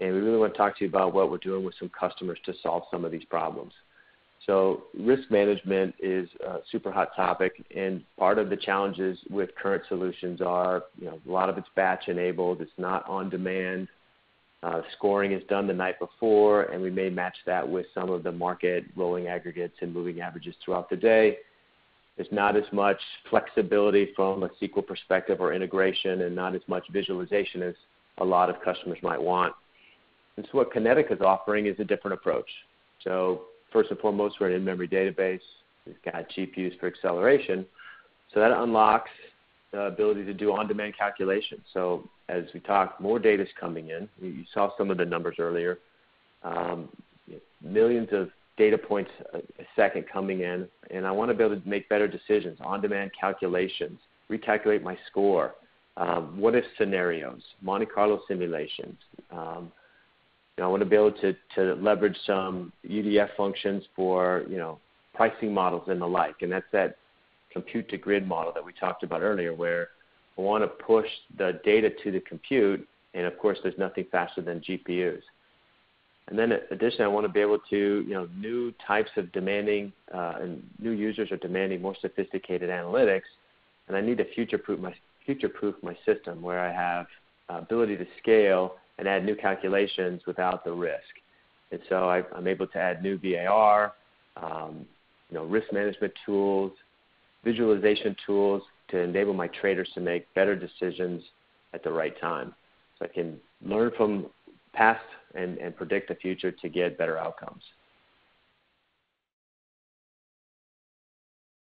and we really want to talk to you about what we're doing with some customers to solve some of these problems. So risk management is a super hot topic, and part of the challenges with current solutions are, you know, a lot of it's batch enabled. It's not on demand. Uh, scoring is done the night before, and we may match that with some of the market rolling aggregates and moving averages throughout the day. There's not as much flexibility from a SQL perspective or integration, and not as much visualization as a lot of customers might want. And so what Kinetica is offering is a different approach. So first and foremost, we're an in-memory database. We've got GPUs for acceleration. So that unlocks the ability to do on-demand calculations. So as we talk, more data is coming in. You saw some of the numbers earlier. Um, millions of data points a, second coming in, and I want to be able to make better decisions, on-demand calculations, recalculate my score, um, what if scenarios, Monte Carlo simulations, um, know, I want to be able to, to leverage some UDF functions for you know pricing models and the like, and that's that compute to grid model that we talked about earlier, where I want to push the data to the compute, and of course, there's nothing faster than GPUs. And then additionally, I want to be able to, you know, new types of demanding uh, and new users are demanding more sophisticated analytics, and I need to future-proof my future-proof my system where I have uh, ability to scale and add new calculations without the risk. And so I, am able to add new VAR, um, you know, risk management tools, visualization tools to enable my traders to make better decisions at the right time. So I can learn from past and, and predict the future to get better outcomes.